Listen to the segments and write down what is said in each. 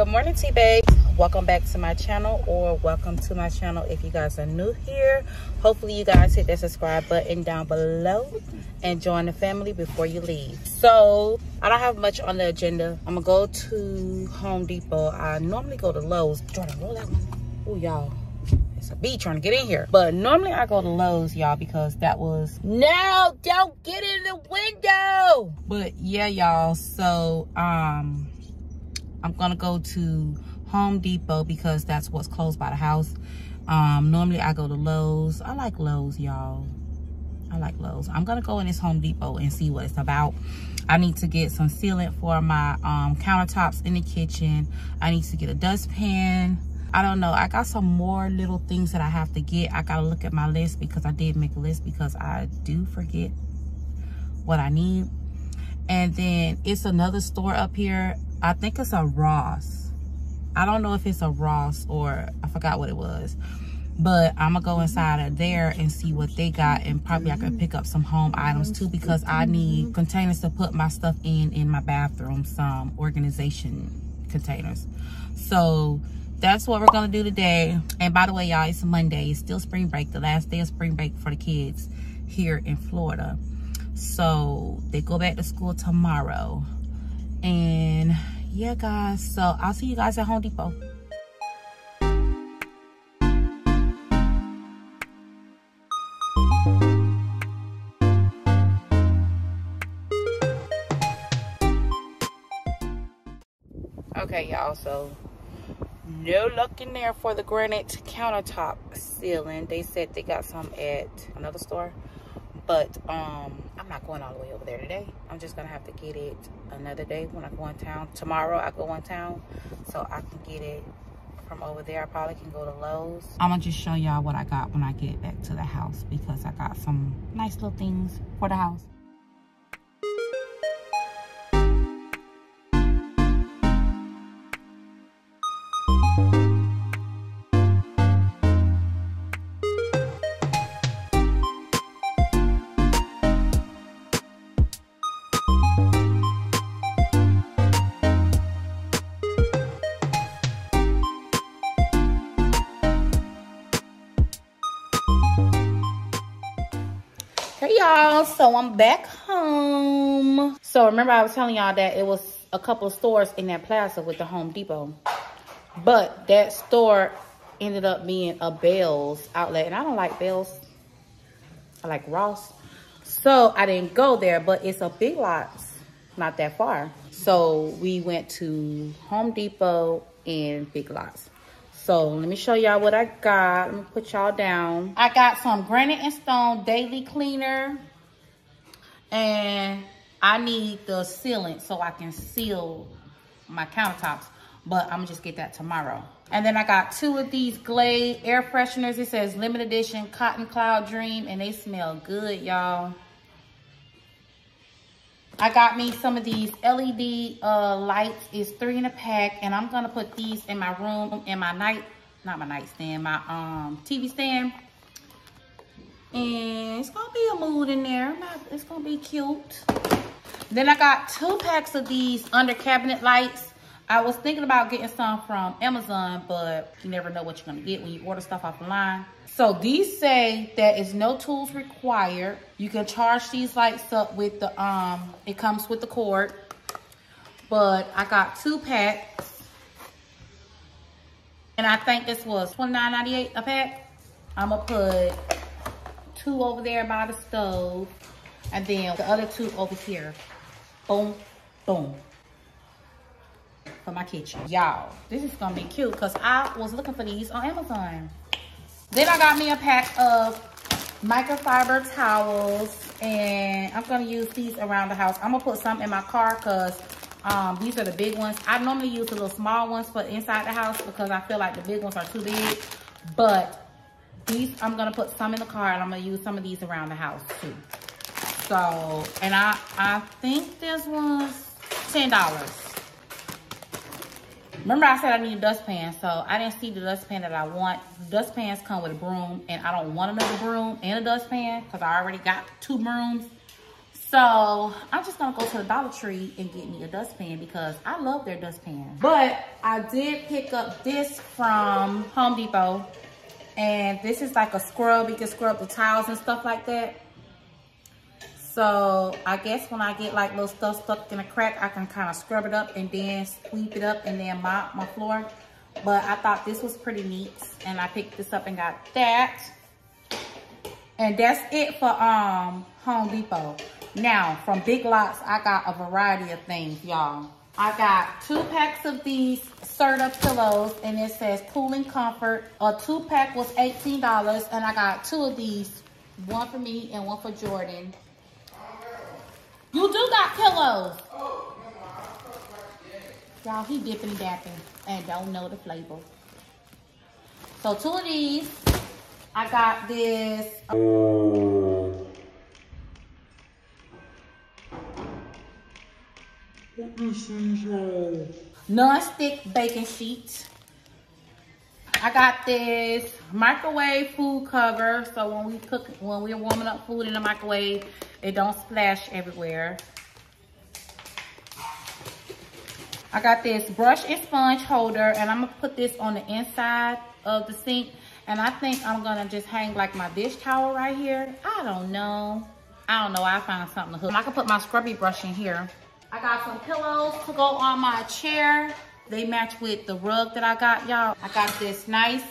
good morning t babes welcome back to my channel or welcome to my channel if you guys are new here. Hopefully you guys hit that subscribe button down below and join the family before you leave. So i don't have much on the agenda. I'm gonna go to home depot. I normally go to lowes. Jordan roll that one. Oh y'all. It's a bee trying to get in here. But normally i go to lowes y'all because that was no don't get in the window. But yeah y'all. So um I'm gonna go to Home Depot because that's what's close by the house. Um, normally I go to Lowe's. I like Lowe's, y'all. I like Lowe's. I'm gonna go in this Home Depot and see what it's about. I need to get some sealant for my um, countertops in the kitchen. I need to get a dustpan. I don't know. I got some more little things that I have to get. I gotta look at my list because I did make a list because I do forget what I need. And then it's another store up here I think it's a Ross. I don't know if it's a Ross or I forgot what it was. But I'm going to go inside of there and see what they got. And probably I can pick up some home items too because I need containers to put my stuff in in my bathroom. Some organization containers. So that's what we're going to do today. And by the way, y'all, it's Monday. It's still spring break. The last day of spring break for the kids here in Florida. So they go back to school tomorrow and yeah guys so i'll see you guys at home depot. Okay y'all so no luck in there for the granite countertop sealing. They said they got some at another store but um not going all the way over there today. I'm just gonna have to get it another day when i go in town. Tomorrow i go in town so i can get it from over there. I probably can go to lowes. I'm gonna just show y'all what i got when i get back to the house because i got some nice little things for the house y'all, so I'm back home. So remember I was telling y'all that it was a couple stores in that plaza with the Home Depot. But that store ended up being a Bealls outlet. And I don't like Bealls. I like Ross. So I didn't go there, but it's a Big Lots, not that far. So we went to Home Depot and Big Lots. So let me show y'all what I got. Let me put y'all down. I got some granite and stone daily cleaner. And I need the sealant so I can seal my countertops. But I'm gonna just get that tomorrow. And then I got two of these Glade air fresheners. It says limited edition Cotton Cloud Dream and they smell good, y'all. I got me some of these LED uh, lights. It's three in a pack. And I'm to put these in my room, in my night, not my nightstand, my um, TV stand. And it's to be a mood in there. It's to be cute. Then I got two packs of these under cabinet lights. I was thinking about getting some from Amazon, but you never know what you're to get when you order stuff off the line. So these say that is no tools required. You can charge these lights up with the, um, it comes with the cord. But I got two packs. And I think this was $29.98 a pack. I'm gonna put two over there by the stove. And then the other two over here. Boom, boom for my kitchen. Y'all, this is gonna be cute because I was looking for these on Amazon. Then I got me a pack of microfiber towels and I'm gonna use these around the house. I'm gonna put some in my car because um, these are the big ones. I normally use the little small ones for inside the house because I feel like the big ones are too big. But these, I'm gonna put some in the car and I'm gonna use some of these around the house too. So, and I, I think this was $10. Remember I said I need a dustpan, so I didn't see the dustpan that I want. Dustpans come with a broom, and I don't want another broom and a dustpan because I already got two brooms. So I'm just gonna go to the Dollar Tree and get me a dustpan because I love their dustpan. But I did pick up this from Home Depot. And this is like a scrub. You can scrub the tiles and stuff like that. So I guess when I get like little stuff stuck in a crack, I can kind of scrub it up and then sweep it up and then mop my floor. But I thought this was pretty neat. And I picked this up and got that. And that's it for um Home Depot. Now, from Big Lots, I got a variety of things, y'all. I got two packs of these Serta pillows, and it says Cooling Comfort. A two pack was $18, and I got two of these, one for me and one for Jordan. You do got pillows. Y'all, he dipping dapping and don't know the flavor. So two of these. I got this. Uh, Non-stick baking sheet. I got this microwave food cover. So when we cook, when we're warming up food in the microwave, it don't splash everywhere. I got this brush and sponge holder and I'm gonna put this on the inside of the sink. And I think I'm gonna just hang like my dish towel right here. I don't know. I don't know, I found something to hook. I can put my scrubby brush in here. I got some pillows to go on my chair. They match with the rug that I got, y'all. I got this nice,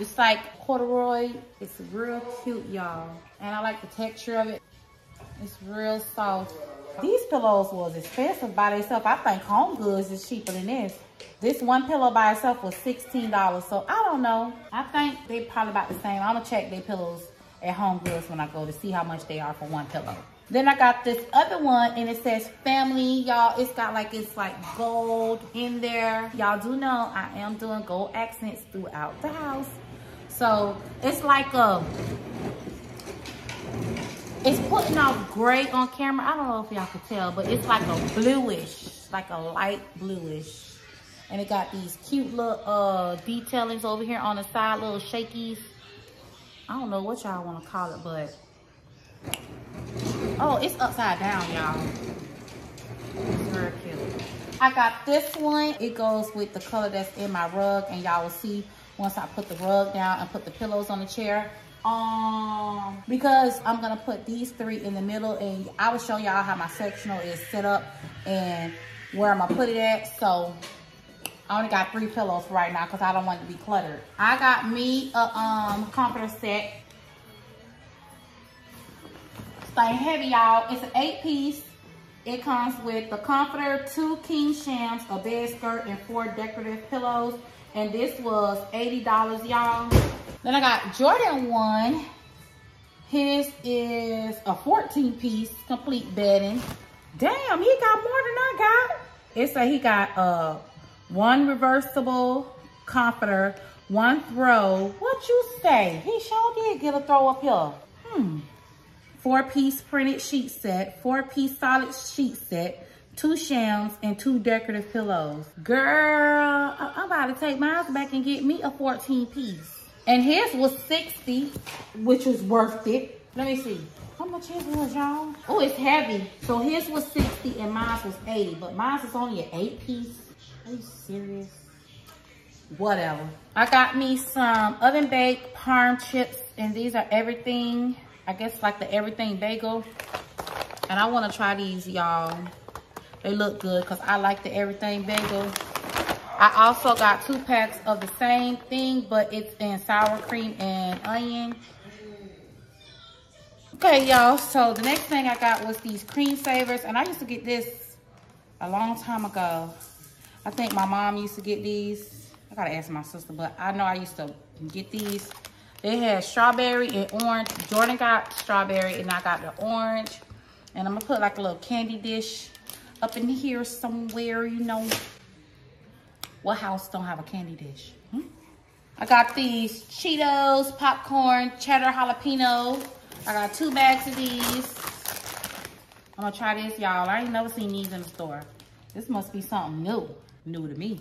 it's like corduroy. It's real cute, y'all. And I like the texture of it. It's real soft. These pillows was expensive by themselves. I think Home Goods is cheaper than this. This one pillow by itself was $16. So I don't know. I think they probably about the same. I'm gonna check their pillows at Home Goods when I go to see how much they are for one pillow. Then I got this other one and it says family, y'all. It's got like, it's like gold in there. Y'all do know I am doing gold accents throughout the house. So it's like a, it's putting off gray on camera. I don't know if y'all can tell, but it's like a bluish, like a light bluish. And it got these cute little uh, detailings over here on the side, little shakies. I don't know what y'all want to call it, but Oh, it's upside down, y'all. It's very cute. I got this one. It goes with the color that's in my rug, and y'all will see once I put the rug down and put the pillows on the chair. Um, because I'm gonna put these three in the middle, and I will show y'all how my sectional is set up and where I'm gonna put it at. So I only got three pillows right now because I don't want it to be cluttered. I got me a um comforter set thing heavy, y'all. It's an eight piece. It comes with the comforter, two king shams, a bed skirt, and four decorative pillows. And this was $80, y'all. Then I got Jordan one. His is a 14 piece complete bedding. Damn, he got more than I got. It said he got uh, one reversible comforter, one throw. What you say? He sure did get a throw up here. Hmm four-piece printed sheet set, four-piece solid sheet set, two shams, and two decorative pillows. Girl, I'm about to take mine back and get me a 14-piece. And his was 60, which was worth it. Let me see. How much his was, y'all? Oh, it's heavy. So his was 60 and mine was 80, but mine is only an eight piece. Are you serious? Whatever. I got me some oven baked parm chips, and these are everything I guess like the everything bagel. And I want to try these, y'all. They look good because I like the everything bagel. I also got two packs of the same thing, but it's in sour cream and onion. Okay, y'all. So the next thing I got was these Creme Savers. And I used to get this a long time ago. I think my mom used to get these. I got to ask my sister, but I know I used to get these they had strawberry and orange. Jordan got strawberry and I got the orange. And I'm gonna put like a little candy dish up in here somewhere, you know. What house don't have a candy dish? Hmm? I got these Cheetos, popcorn, cheddar jalapeno. I got two bags of these. I'm gonna try this, y'all. I ain't never seen these in the store. This must be something new, new to me.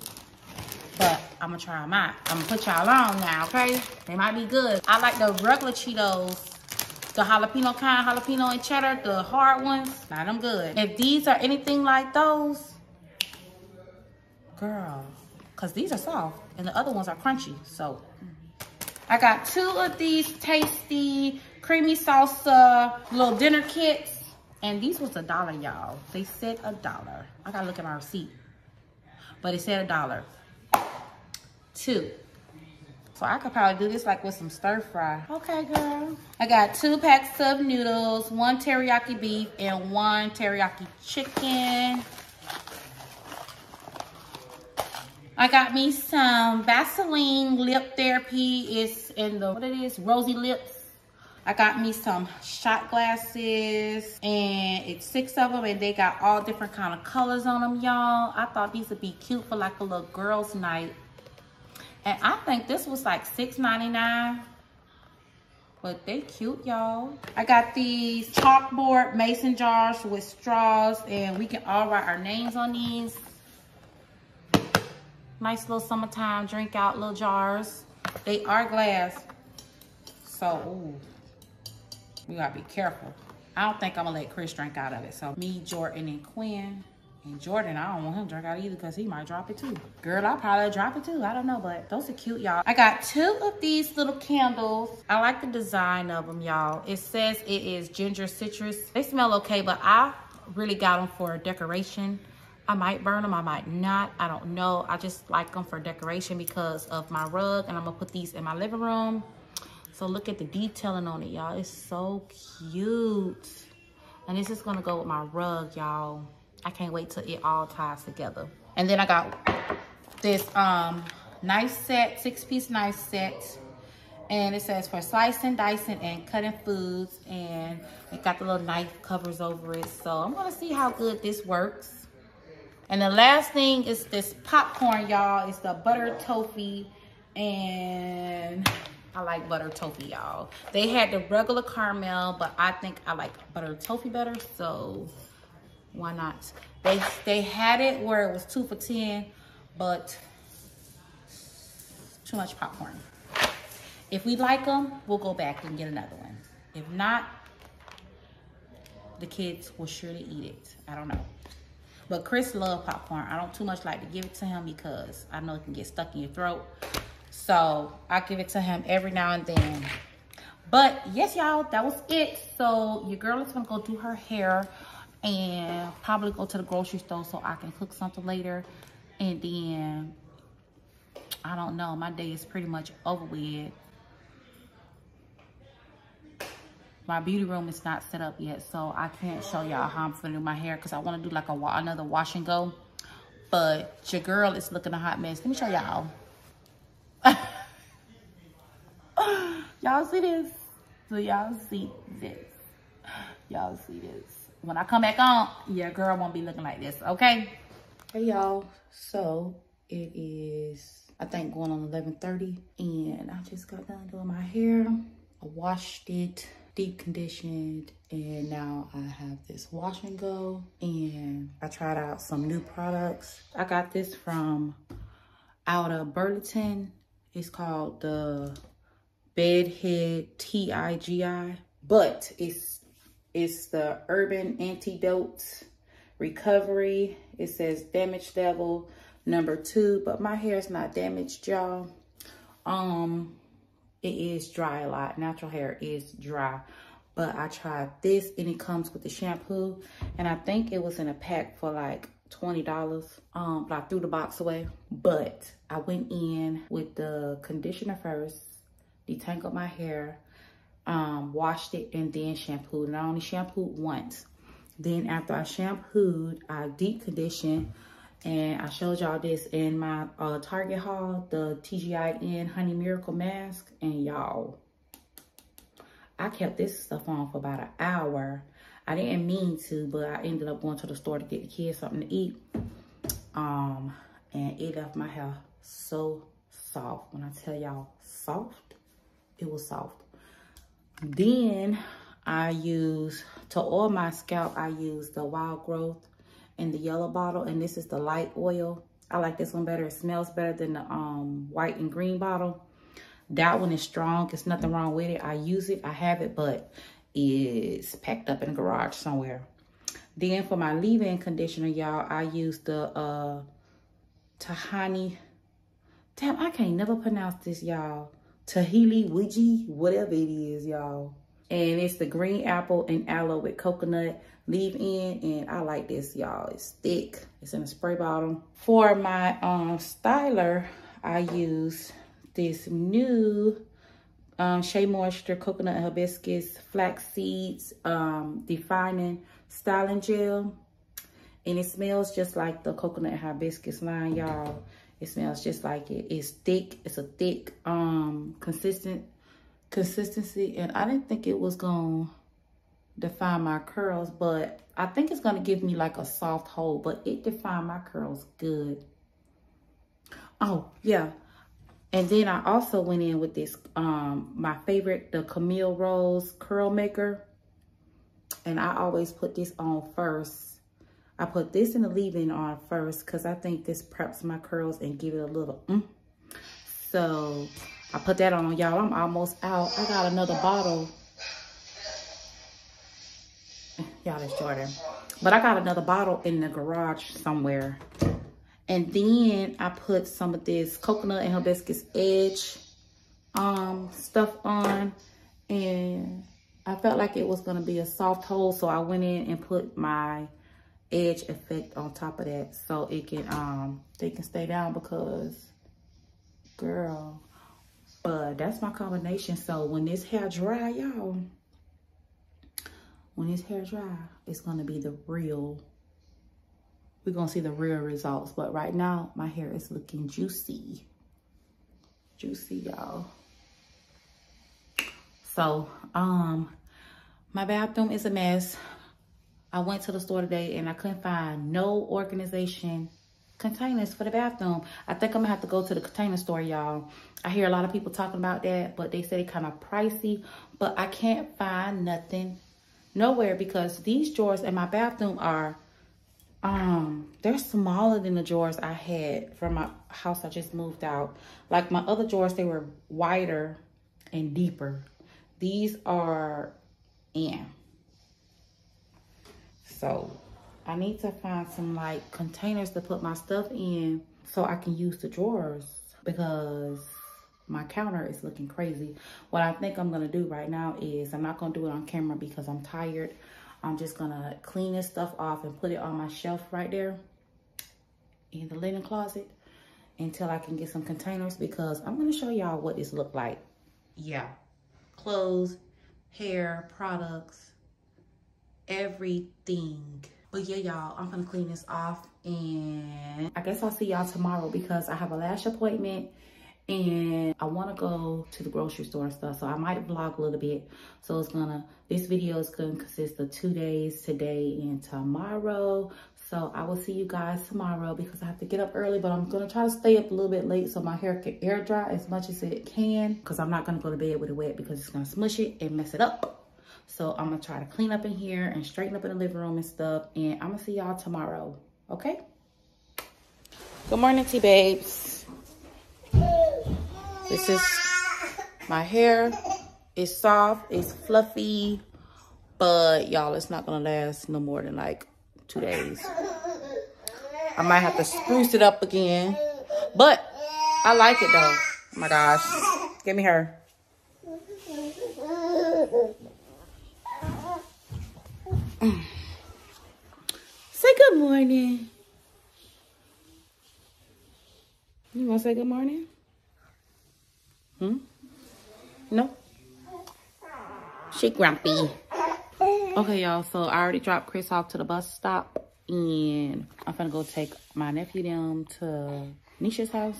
But I'm gonna try them out. I'm gonna put y'all on now, okay? They might be good. I like the regular Cheetos The jalapeno kind, jalapeno and cheddar, the hard ones, not them good. If these are anything like those, girl, because these are soft and the other ones are crunchy. So I got two of these tasty creamy salsa little dinner kits. And these was a dollar, y'all. They said a dollar. I gotta look at my receipt. But it said a dollar. Two. So I could probably do this like with some stir fry. Okay, girl. I got two packs of noodles, one teriyaki beef, and one teriyaki chicken. I got me some Vaseline lip therapy. It's in the, what it is, rosy lips. I got me some shot glasses and it's six of them and they got all different kind of colors on them, y'all. I thought these would be cute for like a little girls night. And I think this was like $6.99. But they cute, y'all. I got these chalkboard mason jars with straws and we can all write our names on these. Nice little summertime drink out little jars. They are glass. So, ooh. We gotta be careful. I don't think I'm gonna let Chris drink out of it. So me, Jordan, and Quinn. And Jordan, I don't want him to drink out either because he might drop it too. Girl, I'll probably drop it too. I don't know, but those are cute, y'all. I got two of these little candles. I like the design of them, y'all. It says it is ginger citrus. They smell okay, but I really got them for decoration. I might burn them, I might not. I don't know. I just like them for decoration because of my rug. And I'm gonna put these in my living room. So look at the detailing on it, y'all. It's so cute. And this is gonna go with my rug, y'all. I can't wait till it all ties together. And then I got this um knife set, six piece knife set. And it says for slicing, dicing, and cutting foods. And it got the little knife covers over it. So I'm gonna see how good this works. And the last thing is this popcorn, y'all. It's the butter toffee. And I like butter toffee, y'all. They had the regular caramel, but I think I like butter toffee better, so why not? They they had it where it was two for 10, but too much popcorn. If we like them, we'll go back and get another one. If not, the kids will surely eat it. I don't know. But Chris loves popcorn. I don't too much like to give it to him because I know it can get stuck in your throat. So I give it to him every now and then. But yes, y'all, that was it. So your girl is gonna go do her hair and probably go to the grocery store so I can cook something later. And then, I don't know, my day is pretty much over with. My beauty room is not set up yet, so I can't show y'all how I'm gonna do my hair because I want to do like a another wash and go. But your girl is looking a hot mess. Let me show y'all. y'all see this? Do y'all see this. Y'all see this. When I come back on, your girl won't be looking like this, okay? Hey, y'all. So, it is, I think, going on 11.30. And I just got done doing my hair. I washed it, deep conditioned, and now I have this wash and go. And I tried out some new products. I got this from out of Burlington it's called the Bedhead T-I-G-I, but it's it's the Urban Antidote Recovery. It says damage level number two, but my hair is not damaged, y'all. Um, it is dry a lot. Natural hair is dry. But I tried this and it comes with the shampoo. And I think it was in a pack for like $20. Um, but I threw the box away. But I went in with the conditioner first, detangled my hair, um, washed it, and then shampooed. And I only shampooed once. Then after I shampooed, I deep conditioned. And I showed y'all this in my uh, Target haul, the TGIN Honey Miracle Mask. And y'all, I kept this stuff on for about an hour I didn't mean to, but I ended up going to the store to get the kids something to eat. Um, and it left my hair so soft. When I tell y'all soft, it was soft. Then I use, to oil my scalp, I use the Wild Growth in the yellow bottle. And this is the light oil. I like this one better. It smells better than the um, white and green bottle. That one is strong. There's nothing wrong with it. I use it. I have it, but it's packed up in the garage somewhere. Then for my leave-in conditioner, y'all, I use the uh, Tahani. Damn, I can't never pronounce this, y'all. Tahili Wiji, whatever it is, y'all. And it's the green apple and aloe with coconut leave-in. And I like this, y'all. It's thick. It's in a spray bottle. For my um, styler, I use this new um, Shea Moisture Coconut Hibiscus Flax Seeds um, Defining Styling Gel. And it smells just like the coconut hibiscus line, y'all. It smells just like it. It's thick. It's a thick, um, consistent consistency. And I didn't think it was going to define my curls, but I think it's going to give me like a soft hold, but it defined my curls good. Oh, yeah. And then I also went in with this, um, my favorite, the Camille Rose Curl Maker. And I always put this on first. I put this in the leave-in on first because I think this preps my curls and give it a little mm. So I put that on, y'all. I'm almost out. I got another bottle. Y'all, it's Jordan. But I got another bottle in the garage somewhere. And then I put some of this coconut and hibiscus edge um, stuff on. And I felt like it was going to be a soft hold. So I went in and put my edge effect on top of that. So it can, um, they can stay down because, girl, but that's my combination. So when this hair dry, y'all, when this hair dry, it's to be the real we're to see the real results. But right now, my hair is looking juicy. Juicy, y'all. So, um, my bathroom is a mess. I went to the store today and I couldn't find no organization containers for the bathroom. I think I'm gonna have to go to the container store, y'all. I hear a lot of people talking about that, but they said it kind of pricey, but I can't find nothing nowhere because these drawers in my bathroom are um they're smaller than the drawers i had from my house i just moved out like my other drawers they were wider and deeper these are in so i need to find some like containers to put my stuff in so i can use the drawers because my counter is looking crazy. What i think i'm gonna do right now is i'm not gonna do it on camera because i'm tired. I'm just gonna clean this stuff off and put it on my shelf right there in the linen closet until I can get some containers because I'm gonna show y'all what this look like. Yeah, clothes, hair, products, everything. But yeah, y'all, I'm gonna clean this off and I guess I'll see y'all tomorrow because I have a lash appointment and I want to go to the grocery store and stuff. So I might vlog a little bit. So it's gonna, this video is gonna consist of two days, today and tomorrow. So I will see you guys tomorrow because I have to get up early, but I'm gonna try to stay up a little bit late so my hair can air dry as much as it can because I'm not gonna go to bed with it wet because it's gonna smush it and mess it up. So I'm gonna try to clean up in here and straighten up in the living room and stuff. And I'm gonna see y'all tomorrow, okay? Good morning, T-Babes. This is my hair. It's soft, it's fluffy, but y'all, it's not gonna last no more than like two days. I might have to spruce it up again, but I like it though. Oh my gosh, give me her. Say good morning. You wanna say good morning? Hmm? No? She grumpy. Okay, y'all. So I already dropped Chris off to the bus stop. And I'm gonna go take my nephew down to Nisha's house.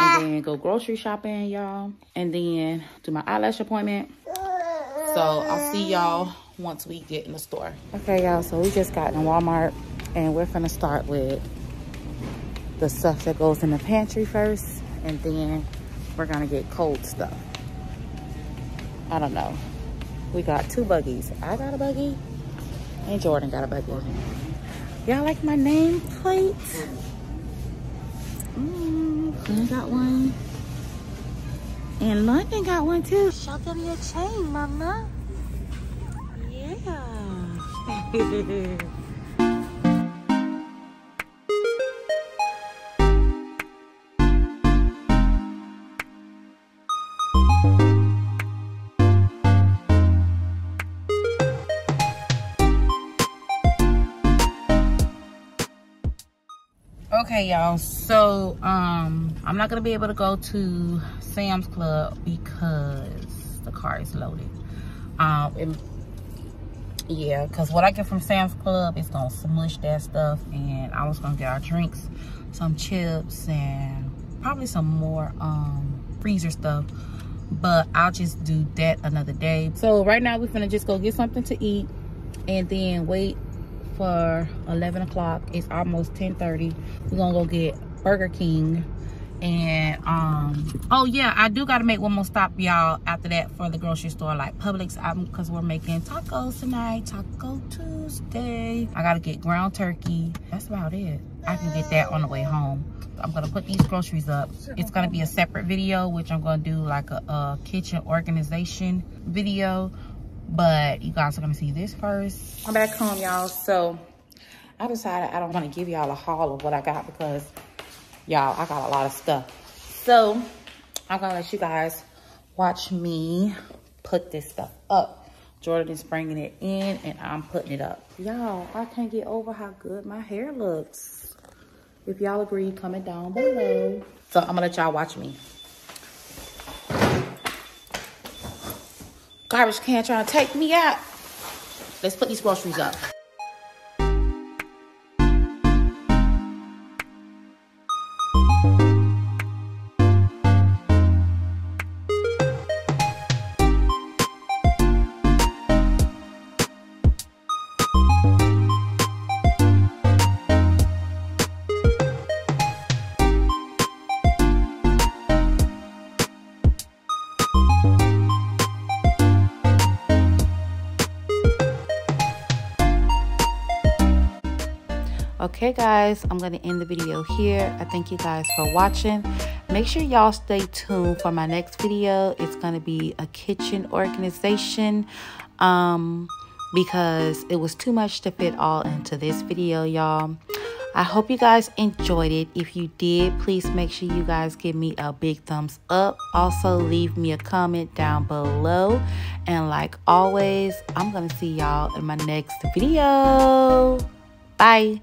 And then go grocery shopping, y'all. And then do my eyelash appointment. So I'll see y'all once we get in the store. Okay, y'all. So we just got in Walmart. And we're gonna start with the stuff that goes in the pantry first. And then we're gonna get cold stuff. I don't know. We got two buggies. I got a buggy and Jordan got a buggy. Y'all like my name plate? Mm, got one. And London got one too. Show them your chain, mama. okay y'all so um i'm not gonna be able to go to sam's club because the car is loaded. Um yeah because what i get from sam's club is gonna smush that stuff and i was gonna get our drinks some chips and probably some more um freezer stuff. But i'll just do that another day. So right now we're gonna just go get something to eat and then wait for 11 o'clock. It's almost 10 30 we're gonna go get burger king and um oh yeah i do got to make one more stop y'all after that for the grocery store like publix. Because we're making tacos tonight taco tuesday. I gotta get ground turkey. That's about it. I can get that on the way home. I'm gonna put these groceries up. It's gonna be a separate video which i'm gonna do like a, a kitchen organization video. But you guys are gonna see this first. I'm back home y'all. So i decided i don't want to give y'all a haul of what i got because y'all i got a lot of stuff. So i'm gonna let you guys watch me put this stuff up. Jordan is bringing it in and i'm putting it up. Y'all i can't get over how good my hair looks. If y'all agree comment down below. So i'm gonna let y'all watch me. Garbage can trying to take me out. Let's put these groceries up. Okay guys i'm gonna end the video here i thank you guys for watching make sure y'all stay tuned for my next video it's gonna be a kitchen organization um because it was too much to fit all into this video y'all I hope you guys enjoyed it. If you did, please make sure you guys give me a big thumbs up. Also, leave me a comment down below. And like always, I'm going to see y'all in my next video. Bye.